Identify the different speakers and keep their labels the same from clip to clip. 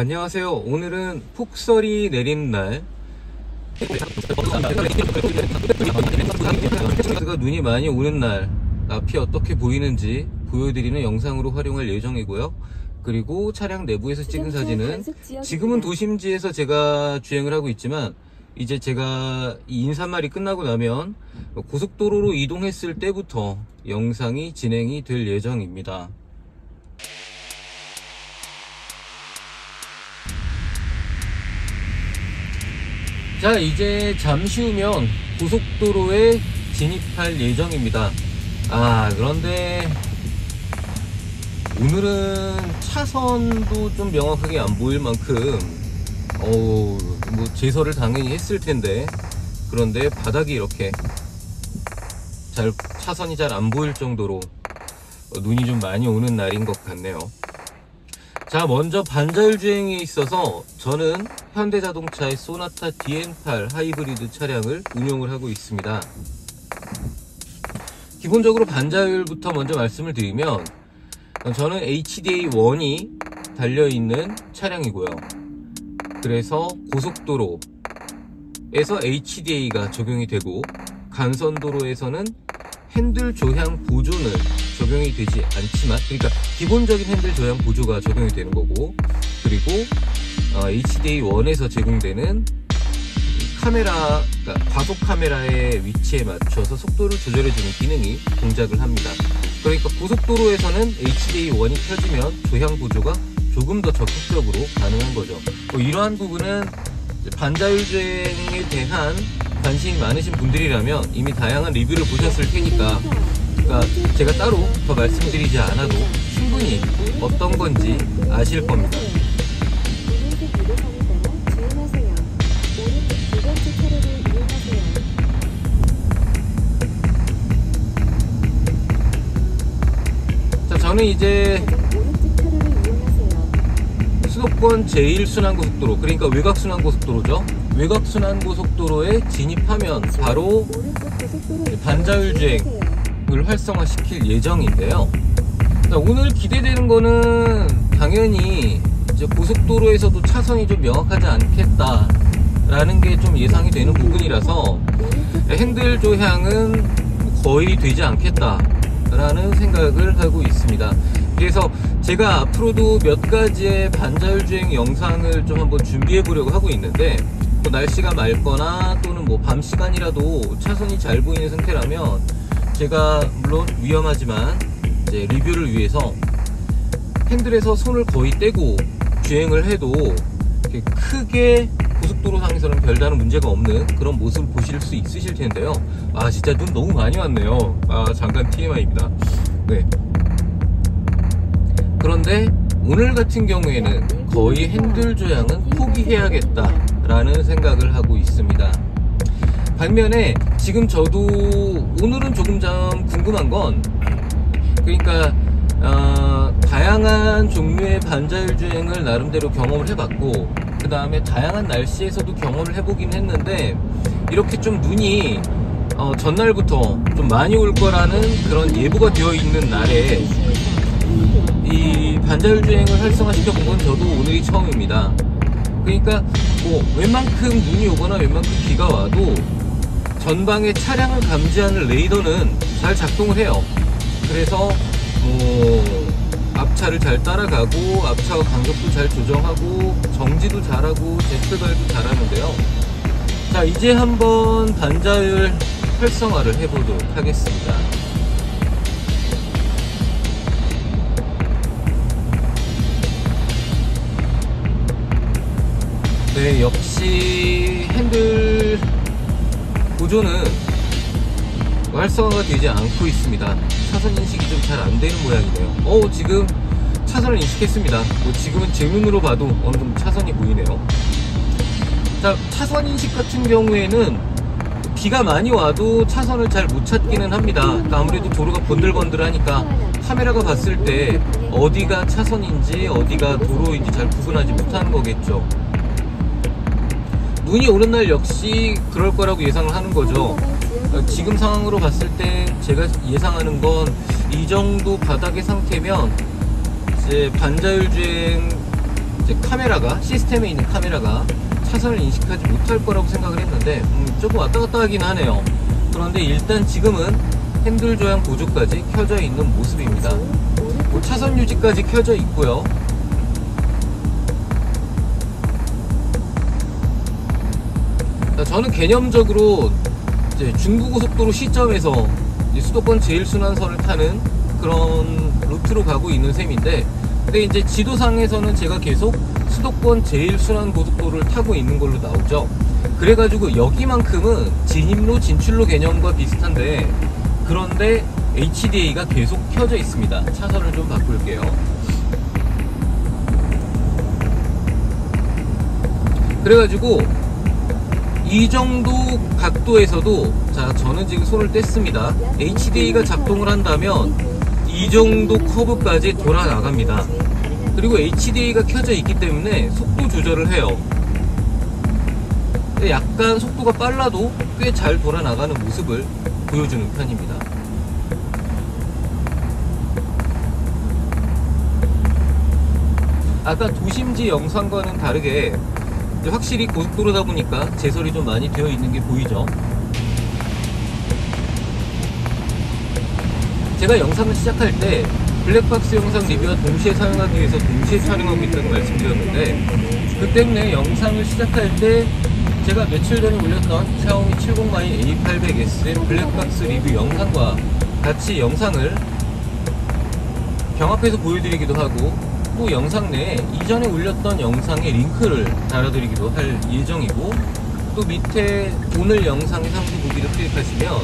Speaker 1: 안녕하세요. 오늘은 폭설이 내리는 날. 가 눈이 많이 오는 날 앞이 어떻게 보이는지 보여드리는 영상으로 활용할 예정이고요. 그리고 차량 내부에서 찍은 사진은 지금은 도심지에서 제가 주행을 하고 있지만 이제 제가 이 인사말이 끝나고 나면 고속도로로 이동했을 때부터 영상이 진행이 될 예정입니다. 자 이제 잠시 후면 고속도로에 진입할 예정입니다. 아 그런데 오늘은 차선도 좀 명확하게 안 보일 만큼 어우 뭐 제설을 당연히 했을 텐데 그런데 바닥이 이렇게 잘 차선이 잘 안 보일 정도로 눈이 좀 많이 오는 날인 것 같네요 자 먼저 반자율 주행에 있어서 저는 현대자동차의 소나타 DN8 하이브리드 차량을 운용을 하고 있습니다. 기본적으로 반자율부터 먼저 말씀을 드리면 저는 HDA1이 달려있는 차량이고요. 그래서 고속도로에서 HDA가 적용이 되고 간선도로에서는 핸들 조향 보조는 적용이 되지 않지만 그러니까 기본적인 핸들 조향 보조가 적용이 되는 거고 그리고 어, HDA1에서 제공되는 카메라 그러니까 과속 카메라의 위치에 맞춰서 속도를 조절해주는 기능이 동작을 합니다. 그러니까 고속도로에서는 HDA1이 켜지면 조향 보조가 조금 더 적극적으로 가능한 거죠. 뭐 이러한 부분은 반자율 주행에 대한 관심이 많으신 분들이라면 이미 다양한 리뷰를 보셨을 테니까 그러니까 제가 따로 더 말씀드리지 않아도 충분히 어떤 건지 아실 겁니다. 자, 저는 이제 수도권 제1순환고속도로 그러니까 외곽순환고속도로죠. 외곽순환고속도로에 진입하면 바로 반자율 주행 을 활성화시킬 예정인데요. 오늘 기대되는 거는 당연히 이제 고속도로에서도 차선이 좀 명확하지 않겠다 라는 게 좀 예상이 되는 부분이라서 핸들 조향은 거의 되지 않겠다 라는 생각을 하고 있습니다. 그래서 제가 앞으로도 몇 가지의 반자율 주행 영상을 좀 한번 준비해 보려고 하고 있는데 뭐 날씨가 맑거나 또는 뭐 밤 시간이라도 차선이 잘 보이는 상태라면 제가 물론 위험하지만 이제 리뷰를 위해서 핸들에서 손을 거의 떼고 주행을 해도 크게 고속도로상에서는 별다른 문제가 없는 그런 모습을 보실 수 있으실 텐데요. 아 진짜 눈 너무 많이 왔네요. 아 잠깐 TMI입니다. 네. 그런데 오늘 같은 경우에는 거의 핸들 조향은 포기해야겠다 라는 생각을 하고 있습니다 반면에 지금 저도 오늘은 조금 좀 궁금한 건 그러니까 어, 다양한 종류의 반자율 주행을 나름대로 경험을 해봤고 그 다음에 다양한 날씨에서도 경험을 해보긴 했는데 이렇게 좀 눈이 어, 전날부터 좀 많이 올 거라는 그런 예보가 되어 있는 날에 이 반자율 주행을 활성화시켜 본 건 저도 오늘이 처음입니다. 그러니까 뭐 웬만큼 눈이 오거나 웬만큼 비가 와도 전방에 차량을 감지하는 레이더는 잘 작동을 해요. 그래서 뭐 앞차를 잘 따라가고 앞차와 간격도 잘 조정하고 정지도 잘하고 제트 발도 잘하는데요. 자 이제 한번 반자율 활성화를 해보도록 하겠습니다. 네 역시 핸들 보조는 활성화가 되지 않고 있습니다. 차선 인식이 좀 잘 안 되는 모양이네요. 어 지금 차선을 인식했습니다. 뭐 지금은 제 눈으로 봐도 어느 정도 차선이 보이네요. 자 차선 인식 같은 경우에는 비가 많이 와도 차선을 잘 못 찾기는 합니다. 그러니까 아무래도 도로가 번들번들하니까 카메라가 봤을 때 어디가 차선인지 어디가 도로인지 잘 구분하지 못하는 거겠죠 눈이 오는 날 역시 그럴 거라고 예상을 하는 거죠 지금 상황으로 봤을 때 제가 예상하는 건 이 정도 바닥의 상태면 이제 반자율 주행 이제 카메라가 시스템에 있는 카메라가 차선을 인식하지 못할 거라고 생각을 했는데 음, 조금 왔다 갔다 하긴 하네요. 그런데 일단 지금은 핸들 조향 보조까지 켜져 있는 모습입니다. 뭐 차선 유지까지 켜져 있고요. 저는 개념적으로 이제 중부고속도로 시점에서 이제 수도권 제일 순환선을 타는 그런 루트로 가고 있는 셈인데 근데 이제 지도상에서는 제가 계속 수도권 제일 순환 고속도로를 타고 있는 걸로 나오죠. 그래가지고 여기만큼은 진입로 진출로 개념과 비슷한데 그런데 HDA가 계속 켜져 있습니다. 차선을 좀 바꿀게요. 그래가지고 이 정도 각도에서도 자 저는 지금 손을 뗐습니다. HDA가 작동을 한다면 이 정도 커브까지 돌아 나갑니다. 그리고 HDA가 켜져 있기 때문에 속도 조절을 해요. 약간 속도가 빨라도 꽤 잘 돌아 나가는 모습을 보여주는 편입니다. 아까 도심지 영상과는 다르게 확실히 고속도로다 보니까 제설이 좀 많이 되어 있는 게 보이죠. 제가 영상을 시작할 때 블랙박스 영상 리뷰와 동시에 사용하기 위해서 동시에 촬영하고 있다고 말씀드렸는데 그 때문에 영상을 시작할 때 제가 며칠 전에 올렸던 샤오미 70mai A800S 블랙박스 리뷰 영상과 같이 영상을 병합해서 보여드리기도 하고 또 영상 내에 이전에 올렸던 영상의 링크를 달아드리기도 할 예정이고 또 밑에 오늘 영상의 상세 보기를 클릭하시면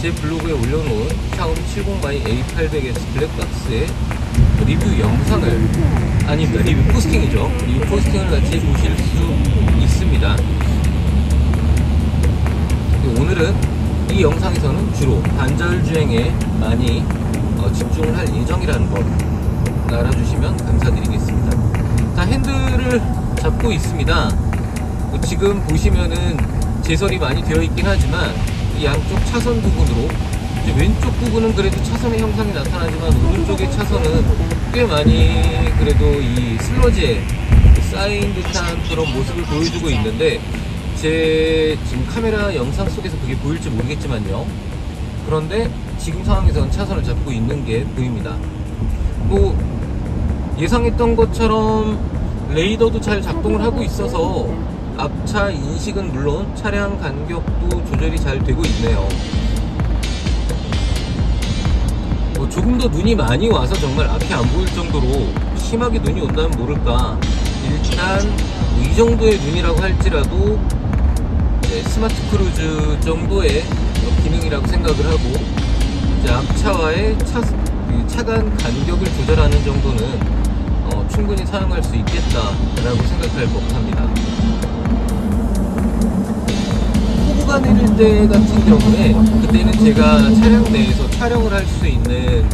Speaker 1: 제 블로그에 올려놓은 샤오미 70mai A800S 블랙박스의 리뷰 영상을 아닙니다 리뷰 posting이죠. 리뷰 posting을 같이 보실 수 있습니다. 오늘은 이 영상에서는 주로 반자율 주행에 많이 어, 집중을 할 예정이라는 것 알아주시면 감사드리겠습니다. 자 핸들을 잡고 있습니다. 뭐 지금 보시면은 제설이 많이 되어 있긴 하지만 이 양쪽 차선 부분으로 왼쪽 부분은 그래도 차선의 형상이 나타나지만 오른쪽의 차선은 꽤 많이 그래도 이 슬러지에 쌓인 듯한 그런 모습을 보여주고 있는데 제 지금 카메라 영상 속에서 그게 보일지 모르겠지만요. 그런데 지금 상황에서는 차선을 잡고 있는 게 보입니다. 뭐 예상했던 것처럼 레이더도 잘 작동을 하고 있어서 앞차 인식은 물론 차량 간격도 조절이 잘 되고 있네요. 뭐 조금 더 눈이 많이 와서 정말 앞이 안 보일 정도로 심하게 눈이 온다면 모를까. 일단 뭐 이 정도의 눈이라고 할지라도 smart cruise 정도의 기능이라고 생각을 하고 이제 앞차와의 차, 그 차간 간격을 조절하는 정도는 어, 충분히 사용할 수 있겠다라고 생각할 법합니다. 폭우가 내릴 때 같은 경우에 그때는 제가 차량 내에서 촬영을 할 수 있는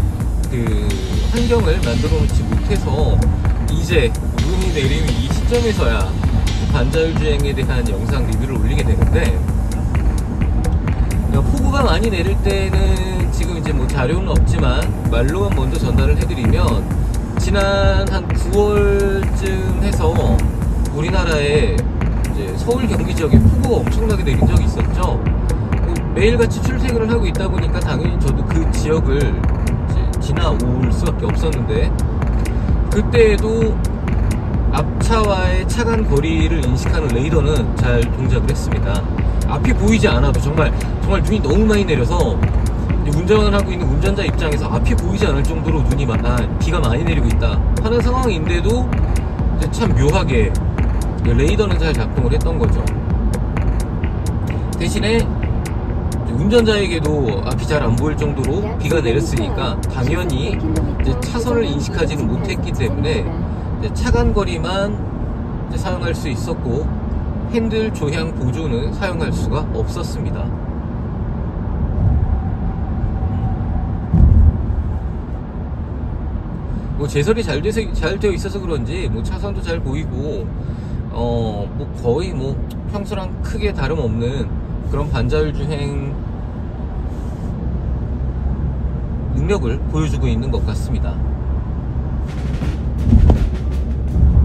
Speaker 1: 그 환경을 만들어 놓지 못해서 이제 눈이 내리는 이 시점에서야 반자율 주행에 대한 영상 리뷰를 올리게 되는데 폭우가 많이 내릴 때는 지금 이제 뭐 자료는 없지만 말로만 먼저 전달을 해드리면 지난 한 9월쯤 해서 우리나라에 이제 서울 경기 지역에 폭우가 엄청나게 내린 적이 있었죠. 뭐 매일같이 출퇴근을 하고 있다 보니까 당연히 저도 그 지역을 지나올 수밖에 없었는데 그때에도 앞차와의 차간 거리를 인식하는 레이더는 잘 동작을 했습니다. 앞이 보이지 않아도 정말 정말 눈이 너무 많이 내려서 운전을 하고 있는 운전자 입장에서 앞이 보이지 않을 정도로 눈이 마, 아, 비가 많이 내리고 있다 하는 상황인데도 참 묘하게 레이더는 잘 작동을 했던 거죠. 대신에 운전자에게도 앞이 잘 안 보일 정도로 비가 내렸으니까 당연히 차선을 인식하지는 못했기 때문에 차간 거리만 사용할 수 있었고 핸들 조향 보조는 사용할 수가 없었습니다. 뭐 제설이 잘, 돼서, 잘 되어 있어서 그런지 뭐 차선도 잘 보이고 어 뭐 거의 뭐 평소랑 크게 다름없는 그런 반자율 주행 능력을 보여주고 있는 것 같습니다.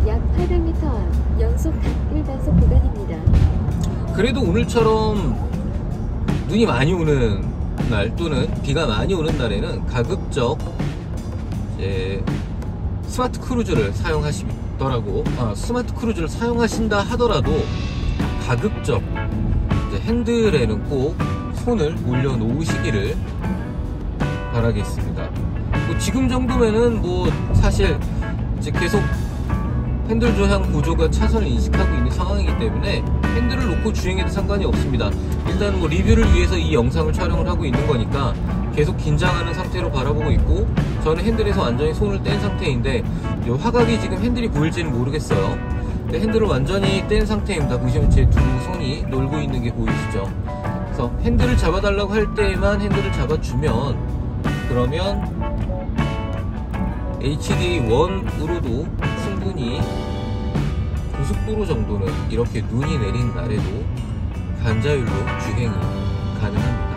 Speaker 2: 800m 앞 연속 일단속 구간입니다.
Speaker 1: 그래도 오늘처럼 눈이 많이 오는 날 또는 비가 많이 오는 날에는 가급적 이제 smart cruise를 사용하시더라고 아, smart cruise를 사용하신다 하더라도 가급적 핸들에는 꼭 손을 올려놓으시기를 바라겠습니다. 뭐 지금 정도면은 뭐 사실 이제 계속 핸들 조향 구조가 차선을 인식하고 있는 상황이기 때문에 핸들을 놓고 주행해도 상관이 없습니다. 일단 뭐 리뷰를 위해서 이 영상을 촬영을 하고 있는 거니까 계속 긴장하는 상태로 바라보고 있고 저는 핸들에서 완전히 손을 뗀 상태인데 이 화각이 지금 핸들이 보일지는 모르겠어요. 근데 핸들을 완전히 뗀 상태입니다. 보시면 제 두 손이 놀고 있는 게 보이시죠? 그래서 핸들을 잡아달라고 할 때만 핸들을 잡아주면 그러면 HD1으로도 충분히 고속도로 정도는 이렇게 눈이 내린 날에도 반자율로 주행이 가능합니다.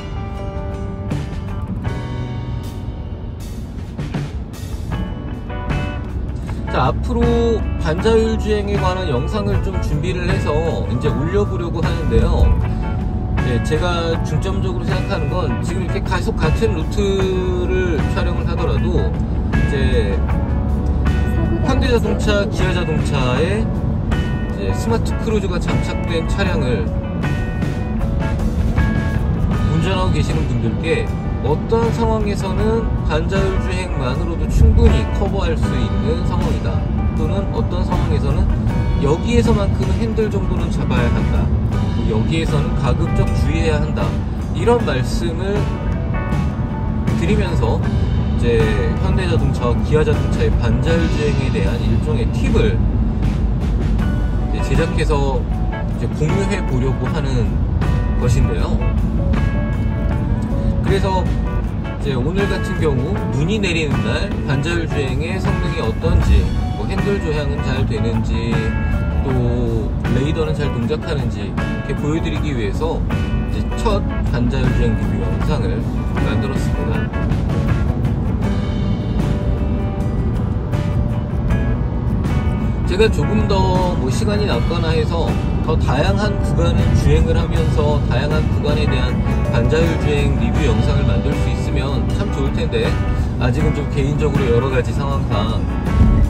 Speaker 1: 앞으로 반자율 주행에 관한 영상을 좀 준비를 해서 이제 올려보려고 하는데요. 네, 제가 중점적으로 생각하는 건 지금 이렇게 계속 같은 루트를 촬영을 하더라도 이제 현대자동차, 기아자동차에 스마트 크루즈가 장착된 차량을 운전하고 계시는 분들께 어떤 상황에서는 반자율 주행만으로도 충분히 커버할 수 있는 상황이다. 또는 어떤 상황에서는 여기에서만큼은 핸들 정도는 잡아야 한다. 뭐 여기에서는 가급적 주의해야 한다. 이런 말씀을 드리면서 이제 현대자동차와 기아자동차의 반자율 주행에 대한 일종의 팁을 제작해서 이제 공유해 보려고 하는 것인데요. 그래서 이제 오늘 같은 경우 눈이 내리는 날 반자율 주행의 성능이 어떤지 뭐 핸들 조향은 잘 되는지 또 레이더는 잘 동작하는지 이렇게 보여드리기 위해서 이제 첫 반자율 주행 리뷰 영상을 만들었습니다. 제가 조금 더 뭐 시간이 남거나 해서 더 다양한 구간을 주행을 하면서 다양한 구간에 대한 반자율 주행 리뷰 영상을 만들 수 있으면 참 좋을 텐데 아직은 좀 개인적으로 여러 가지 상황상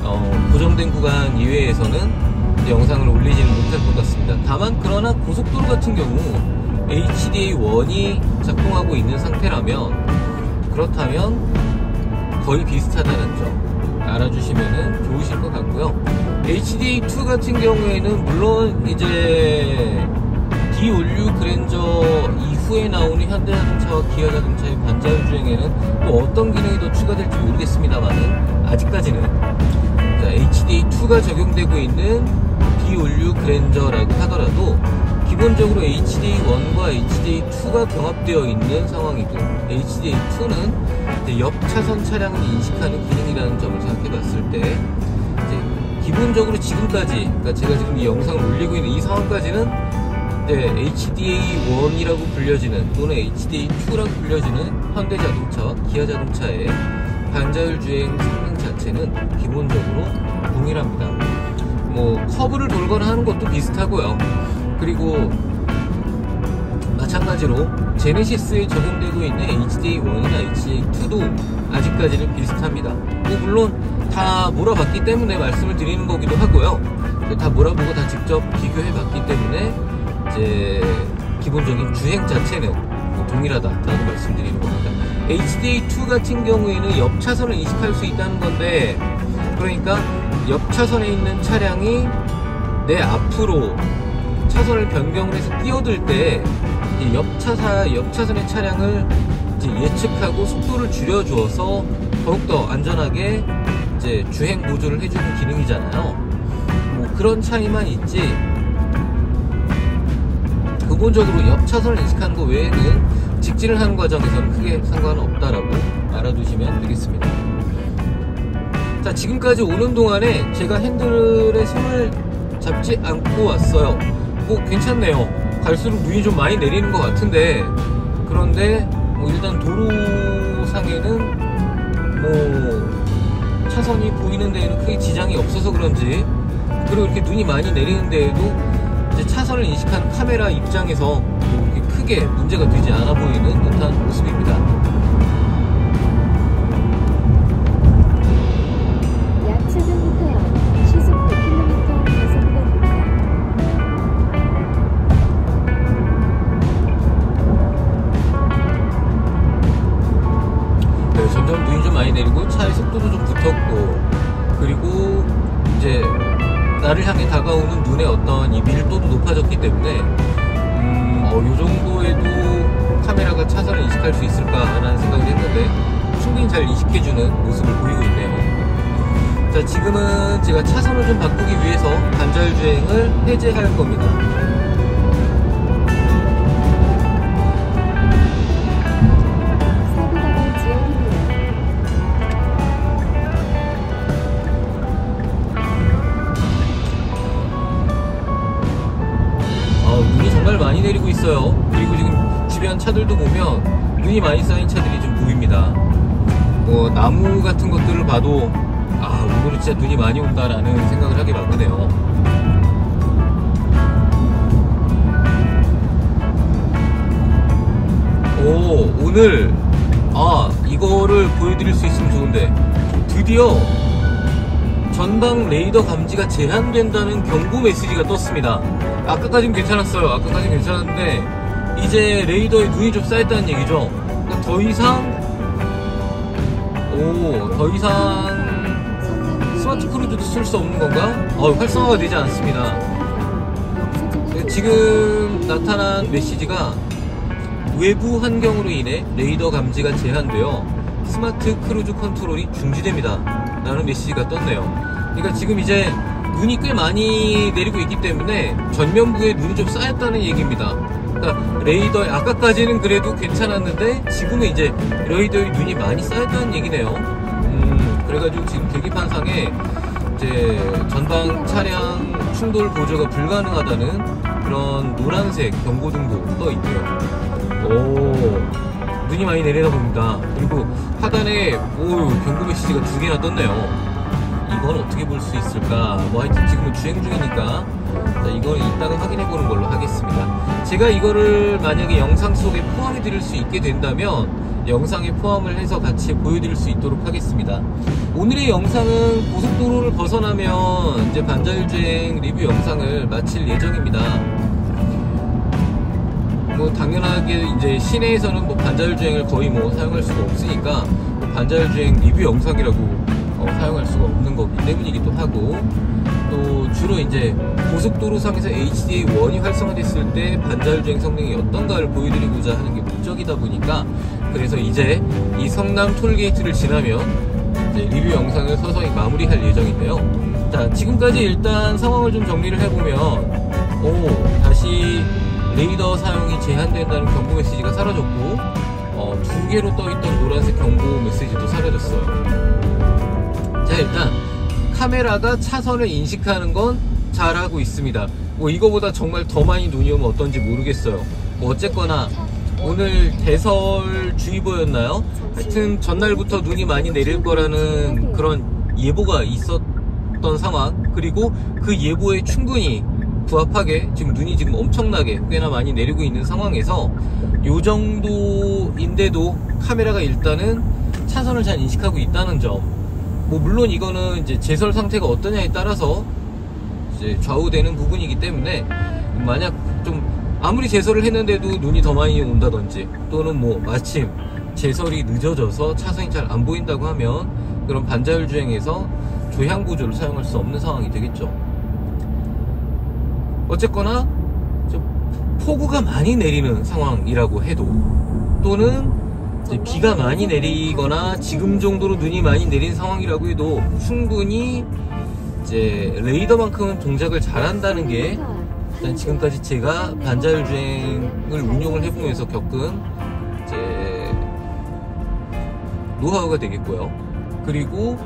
Speaker 1: 어, 고정된 구간 이외에서는 영상을 올리지는 못할 것 같습니다. 다만 그러나 고속도로 같은 경우 HDA1이 작동하고 있는 상태라면 그렇다면 거의 비슷하다는 점 알아주시면 좋으실 것 같고요. HDA2 같은 경우에는 물론 이제 디올류 그랜저 이후에 나오는 현대자동차와 기아자동차의 반자율 주행에는 또 어떤 기능이 더 추가될지 모르겠습니다만 아직까지는 HDA2가 적용되고 있는 디올류 그랜저라고 하더라도 기본적으로 HDA1과 HDA2가 병합되어 있는 상황이고 HDA2는 옆 차선 차량을 인식하는 기능이라는 점을 생각해 봤을 때 기본적으로 지금까지 그러니까 제가 지금 이 영상을 올리고 있는 이 상황까지는 네, HDA1이라고 불려지는 또는 HDA2라고 불려지는 현대자동차와 기아자동차의 반자율 주행 성능 자체는 기본적으로 동일합니다. 뭐 커브를 돌거나 하는 것도 비슷하고요. 그리고 마찬가지로 제네시스에 적용되고 있는 HDA1이나 HDA2도 아직까지는 비슷합니다. 뭐 물론 다 몰아봤기 때문에 말씀을 드리는 거기도 하고요. 다 몰아보고 다 직접 비교해 봤기 때문에 이제 기본적인 주행 자체는 뭐 동일하다라고 말씀드리는 겁니다. HDA2 같은 경우에는 옆 차선을 인식할 수 있다는 건데 그러니까 옆 차선에 있는 차량이 내 앞으로 차선을 변경을 해서 끼어들 때 옆 차사 옆 차선의 차량을 예측하고 속도를 줄여주어서 더욱더 안전하게 이제 주행 보조를 해주는 기능이잖아요. 뭐 그런 차이만 있지 기본적으로 옆 차선을 인식하는 것 외에는 직진을 하는 과정에서는 크게 상관은 없다라고 알아두시면 되겠습니다. 자 지금까지 오는 동안에 제가 핸들에 손을 잡지 않고 왔어요. 뭐 괜찮네요. 갈수록 눈이 좀 많이 내리는 것 같은데 그런데 뭐 일단 도로상에는 뭐 차선이 보이는 데에는 크게 지장이 없어서 그런지 그리고 이렇게 눈이 많이 내리는 데에도 이제 차선을 인식하는 카메라 입장에서 크게 문제가 되지 않아 보이는 듯한 모습입니다. 해제할 겁니다. 눈이 정말 많이 내리고 있어요. 그리고 지금 주변 차들도 보면 눈이 많이 쌓인 차들이 좀 보입니다. 뭐 나무 같은 것들을 봐도 아 오늘은 진짜 눈이 많이 온다라는 생각을 하게 만드네요. 오 오늘 아 이거를 보여드릴 수 있으면 좋은데 드디어 전방 레이더 감지가 제한된다는 경고 메시지가 떴습니다. 아까까진 괜찮았어요. 아까까진 괜찮았는데 이제 레이더에 눈이 좀 쌓였다는 얘기죠. 그러니까 더 이상 오, 더 이상 스마트 크루즈도 쓸 수 없는 건가? 어, 활성화가 되지 않습니다. 네, 지금 나타난 메시지가 외부 환경으로 인해 레이더 감지가 제한되어 스마트 크루즈 컨트롤이 중지됩니다. 라는 메시지가 떴네요. 그러니까 지금 이제 눈이 꽤 많이 내리고 있기 때문에 전면부에 눈이 좀 쌓였다는 얘기입니다. 그러니까 레이더에 아까까지는 그래도 괜찮았는데 지금은 이제 레이더에 눈이 많이 쌓였다는 얘기네요. 음, 그래가지고 지금 계기판상에 이제 전방 차량 충돌 보조가 불가능하다는 그런 노란색 경고등도 떠 있고요. 오, 눈이 많이 내리다 봅니다. 그리고 하단에 오 경고 메시지가 두 개나 떴네요. 이건 어떻게 볼 수 있을까? 뭐 하여튼 지금은 주행 중이니까 자, 이걸 이따가 확인해 보는 걸로 하겠습니다. 제가 이거를 만약에 영상 속에 포함해 드릴 수 있게 된다면 영상에 포함을 해서 같이 보여드릴 수 있도록 하겠습니다. 오늘의 영상은 고속도로를 벗어나면 이제 반자율주행 리뷰 영상을 마칠 예정입니다. 뭐 당연하게 이제 시내에서는 뭐 반자율 주행을 거의 뭐 사용할 수가 없으니까 뭐 반자율 주행 리뷰 영상이라고 어, 사용할 수가 없는 거기 때문이기도 하고 또 주로 이제 고속도로상에서 HDA1이 활성화됐을 때 반자율 주행 성능이 어떤가를 보여드리고자 하는 게 목적이다 보니까 그래서 이제 이 성남 톨게이트를 지나면 리뷰 영상을 서서히 마무리할 예정인데요. 자, 지금까지 일단 상황을 좀 정리를 해보면, 오, 다시 레이더 사용이 제한된다는 경고 메시지가 사라졌고, 어, 두 개로 떠있던 노란색 경고 메시지도 사라졌어요. 자, 일단, 카메라가 차선을 인식하는 건 잘하고 있습니다. 뭐, 이거보다 정말 더 많이 눈이 오면 어떤지 모르겠어요. 뭐, 어쨌거나, 오늘 대설주의보였나요? 하여튼 전날부터 눈이 많이 내릴 거라는 그런 예보가 있었던 상황 그리고 그 예보에 충분히 부합하게 지금 눈이 지금 엄청나게 꽤나 많이 내리고 있는 상황에서 요 정도인데도 카메라가 일단은 차선을 잘 인식하고 있다는 점. 뭐 물론 이거는 이제 제설 상태가 어떠냐에 따라서 이제 좌우되는 부분이기 때문에 만약 좀 아무리 제설을 했는데도 눈이 더 많이 온다든지 또는 뭐 마침 제설이 늦어져서 차선이 잘 안 보인다고 하면 그런 반자율 주행에서 조향 보조를 사용할 수 없는 상황이 되겠죠. 어쨌거나 좀 폭우가 많이 내리는 상황이라고 해도 또는 비가 많이 내리거나 지금 정도로 눈이 많이 내린 상황이라고 해도 충분히 이제 레이더만큼은 동작을 잘한다는 게 일단 지금까지 제가 반자율 주행을 운용을 해보면서 겪은 이제 노하우가 되겠고요. 그리고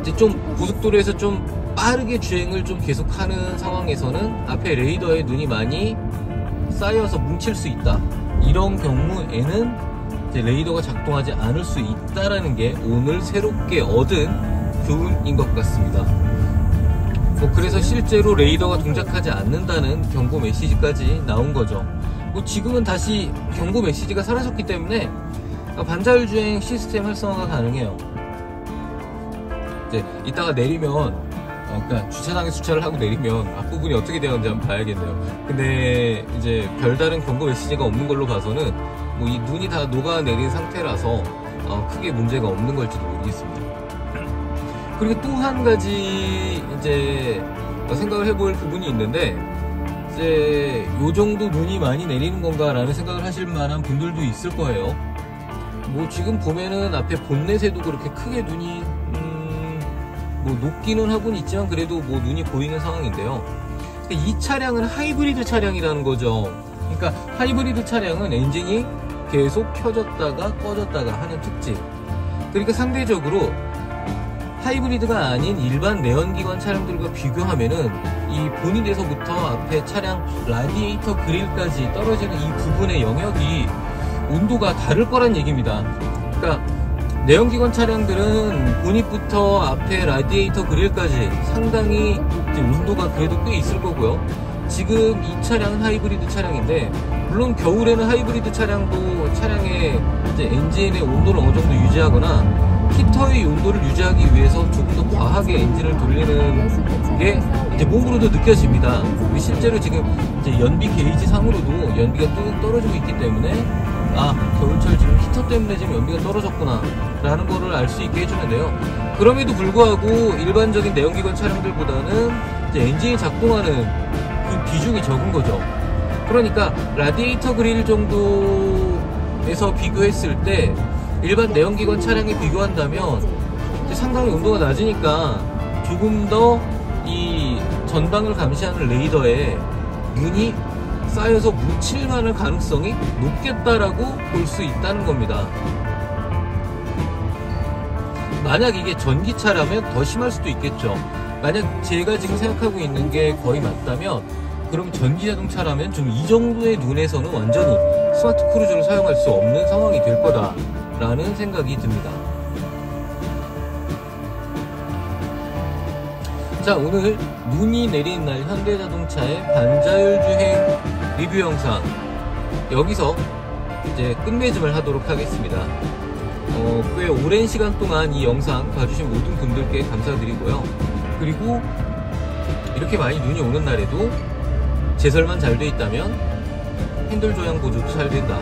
Speaker 1: 이제 좀 고속도로에서 좀 빠르게 주행을 좀 계속하는 상황에서는 앞에 레이더에 눈이 많이 쌓여서 뭉칠 수 있다. 이런 경우에는 레이더가 작동하지 않을 수 있다라는 게 오늘 새롭게 얻은 교훈인 것 같습니다. 뭐 그래서 실제로 레이더가 동작하지 않는다는 경고 메시지까지 나온 거죠. 뭐 지금은 다시 경고 메시지가 사라졌기 때문에 반자율 주행 시스템 활성화가 가능해요. 이제 이따가 내리면 어, 그러니까 주차장에 주차를 하고 내리면 앞부분이 어떻게 되었는지 한번 봐야겠네요. 근데 이제 별다른 경고 메시지가 없는 걸로 봐서는 뭐 이 눈이 다 녹아내린 상태라서 어, 크게 문제가 없는 걸지도 모르겠습니다. 그리고 또 한 가지 이제 생각을 해볼 부분이 있는데 이제 요 정도 눈이 많이 내리는 건가라는 생각을 하실 만한 분들도 있을 거예요. 뭐 지금 보면은 앞에 본넷에도 그렇게 크게 눈이 음, 뭐 녹기는 하고는 있지만 그래도 뭐 눈이 보이는 상황인데요. 이 차량은 하이브리드 차량이라는 거죠. 그러니까 하이브리드 차량은 엔진이 계속 켜졌다가 꺼졌다가 하는 특징. 그러니까 상대적으로 하이브리드가 아닌 일반 내연기관 차량들과 비교하면은 이 본인에서부터 앞에 차량 라디에이터 그릴까지 떨어지는 이 부분의 영역이 온도가 다를 거란 얘기입니다. 그러니까 내연기관 차량들은 본닛부터 앞에 라디에이터 그릴까지 상당히 온도가 그래도 꽤 있을 거고요. 지금 이 차량은 하이브리드 차량인데 물론 겨울에는 하이브리드 차량도 차량의 엔진의 온도를 어느 정도 유지하거나 히터의 온도를 유지하기 위해서 조금 더 과하게 엔진을 돌리는 게 이제 몸으로도 느껴집니다. 실제로 지금 연비 게이지 상으로도 연비가 뚝 떨어지고 있기 때문에 아 겨울철 지금 히터 때문에 지금 연비가 떨어졌구나 라는 거를 알 수 있게 해주는데요. 그럼에도 불구하고 일반적인 내연기관 차량들보다는 엔진이 작동하는 그 비중이 적은 거죠. 그러니까 라디에이터 그릴 정도에서 비교했을 때 일반 내연기관 차량에 비교한다면 상당히 온도가 낮으니까 조금 더 이 전방을 감시하는 레이더에 눈이 쌓여서 묻힐 만한 가능성이 높겠다라고 볼 수 있다는 겁니다. 만약 이게 전기차라면 더 심할 수도 있겠죠. 만약 제가 지금 생각하고 있는 게 거의 맞다면 그럼 전기 자동차라면 좀 이 정도의 눈에서는 완전히 스마트 크루즈를 사용할 수 없는 상황이 될 거다라는 생각이 듭니다. 자 오늘 눈이 내린 날 현대자동차의 반자율 주행 리뷰 영상 여기서 이제 끝맺음을 하도록 하겠습니다. 어, 꽤 오랜 시간 동안 이 영상 봐주신 모든 분들께 감사드리고요. 그리고 이렇게 많이 눈이 오는 날에도 제설만 잘 돼 있다면 핸들 조향 보조도 잘 된다.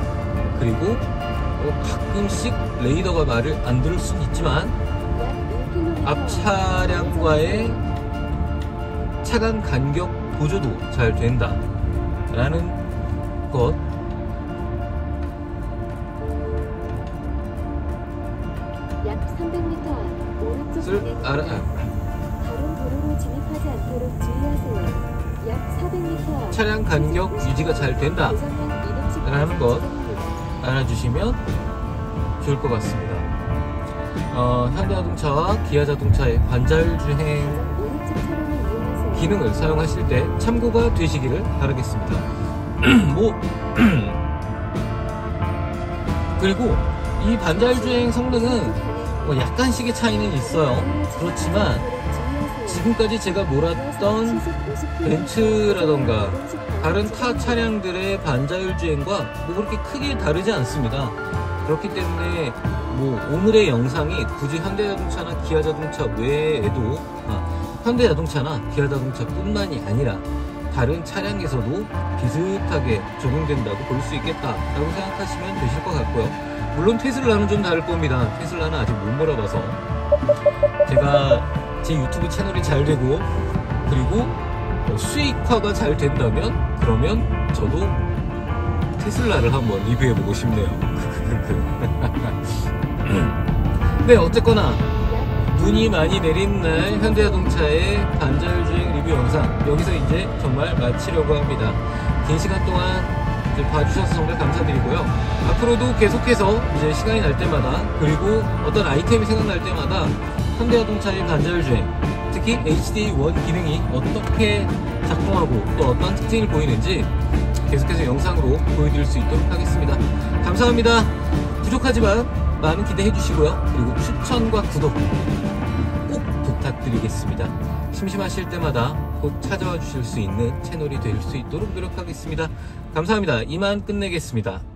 Speaker 1: 그리고 어, 가끔씩 레이더가 말을 안 들을 수는 있지만 앞 차량과의 차간 간격 보조도 잘 된다 라는 것을
Speaker 2: 약 300m 앞 오른쪽 방향
Speaker 1: 알아
Speaker 2: 다른 도로로 진입하지 않도록 주의하세요. 약 400m 앞
Speaker 1: 차량 간격 유지가 잘 된다. 라는 것. 알아주시면 좋을 것 같습니다. 어, 현대자동차와 기아자동차의 반자율 주행 기능을 사용하실 때 참고가 되시기를 바라겠습니다. 뭐 그리고 이 반자율 주행 성능은 뭐 약간씩의 차이는 있어요. 그렇지만 지금까지 제가 몰았던 벤츠라던가 다른 타 차량들의 반자율 주행과 뭐 그렇게 크게 다르지 않습니다. 그렇기 때문에 뭐 오늘의 영상이 굳이 현대자동차나 기아자동차 외에도 아, 현대자동차나 기아자동차뿐만이 아니라 다른 차량에서도 비슷하게 적용된다고 볼 수 있겠다라고 생각하시면 되실 것 같고요. 물론 테슬라는 좀 다를 겁니다. 테슬라는 아직 못 몰아봐서 제가 제 유튜브 채널이 잘 되고 그리고 어, 수익화가 잘 된다면 그러면 저도 테슬라를 한번 리뷰해보고 싶네요. 네 어쨌거나 눈이 많이 내린 날 현대자동차의 반자율 주행 리뷰 영상 여기서 이제 정말 마치려고 합니다. 긴 시간 동안 봐주셔서 정말 감사드리고요. 앞으로도 계속해서 이제 시간이 날 때마다 그리고 어떤 아이템이 생각날 때마다 현대자동차의 반자율 주행 특히 HDA1 기능이 어떻게 작동하고 또 어떤 특징을 보이는지 계속해서 영상으로 보여드릴 수 있도록 하겠습니다. 감사합니다. 부족하지만 많은 기대해 주시고요. 그리고 추천과 구독 꼭 부탁드리겠습니다. 심심하실 때마다 꼭 찾아와 주실 수 있는 채널이 될 수 있도록 노력하겠습니다. 감사합니다. 이만 끝내겠습니다.